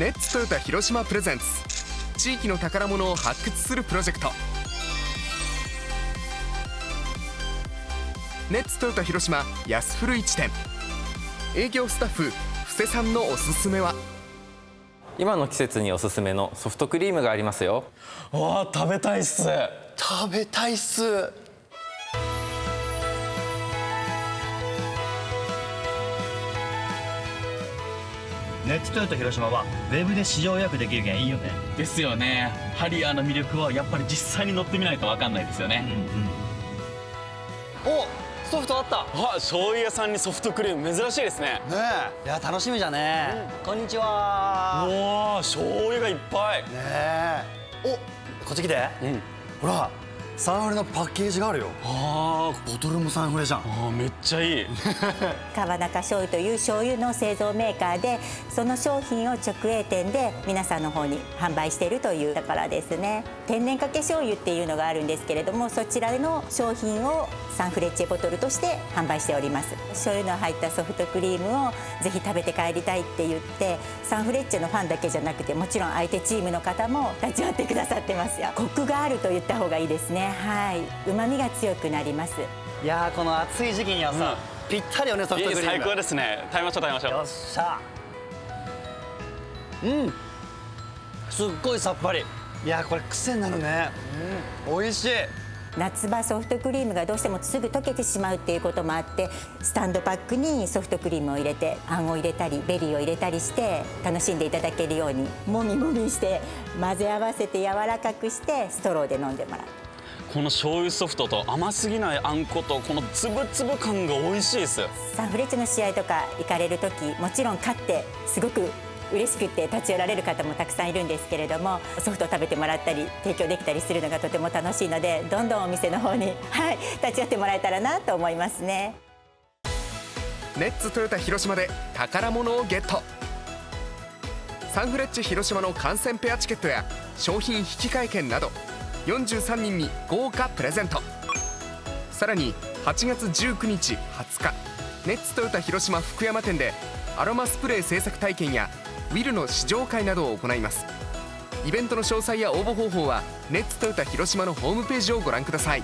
ネッツトヨタ広島プレゼンツ地域の宝物を発掘するプロジェクト。ネッツトヨタ広島安古市店。営業スタッフ布施さんのおすすめは？今の季節におすすめのソフトクリームがありますよ。わあ食べたいっす。食べたいっすネッツトヨタ広島はウェブで試乗予約できるけんいいよねですよね。ハリアーの魅力はやっぱり実際に乗ってみないと分かんないですよね、おソフトあった。あ醤油屋さんにソフトクリーム珍しいですね。ねえ。いや楽しみじゃね、こんにちは。ねわあ醤油がいっぱい。え。おこっち来て、ほらサンフレのパッケージがあるよ。あボトルもサンフレじゃん。ーあめっちゃいい。川中醤油という醤油の製造メーカーでその商品を直営店で皆さんの方に販売しているというところですね天然かけ醤油っていうのがあるんですけれどもそちらの商品をサンフレッチェボトルとして販売しております。醤油の入ったソフトクリームをぜひ食べて帰りたいって言ってサンフレッチェのファンだけじゃなくてもちろん相手チームの方も立ち寄ってくださってますよ。コクがあると言った方がいいですね。はい。旨味が強くなります。いやーこの暑い時期にはさ、ぴったりよねソフトクリーム。最高ですね。食べましょう食べましょう。よっしゃ。うん。すっごいさっぱりいやーこれ癖になるね。うん。美味しい。夏場ソフトクリームがどうしてもすぐ溶けてしまうっていうこともあってスタンドパックにソフトクリームを入れてあんを入れたりベリーを入れたりして楽しんでいただけるようにもみもみして混ぜ合わせて柔らかくしてストローで飲んでもらう。この醤油ソフトと甘すぎないあんことこのつぶつぶ感が美味しいです。サンフレッチェの試合とか行かれる時もちろん勝ってすごく嬉しくて立ち寄られる方もたくさんいるんですけれどもソフトを食べてもらったり提供できたりするのがとても楽しいのでどんどんお店の方に、はい、立ち寄ってもらえたらなと思いますね。ネッツトヨタ広島で宝物をゲットサンフレッチェ広島の観戦ペアチケットや商品引換券など43人に豪華プレゼントさらに8月19日20日ネッツトヨタ広島福山店でアロマスプレー製作体験やウィルの試乗会などを行います。イベントの詳細や応募方法はネッツトヨタ広島のホームページをご覧ください。